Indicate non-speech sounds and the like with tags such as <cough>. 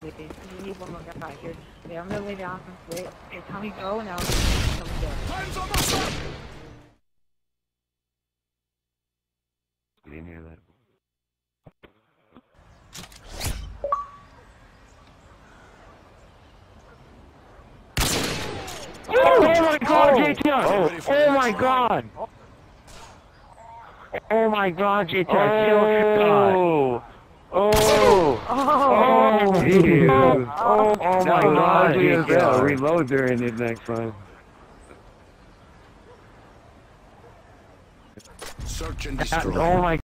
Need one more guy here. Wait, I'm gonna lay down. Wait, okay, Tommy, go now. Time's almost up! Didn't hear that? Oh, my god, JTR! Oh, my god! Oh my god, JTR, oh, oh, oh, oh, ew. oh, oh my god, JTR. Reload during it next time. Search and destroy. <laughs> Oh my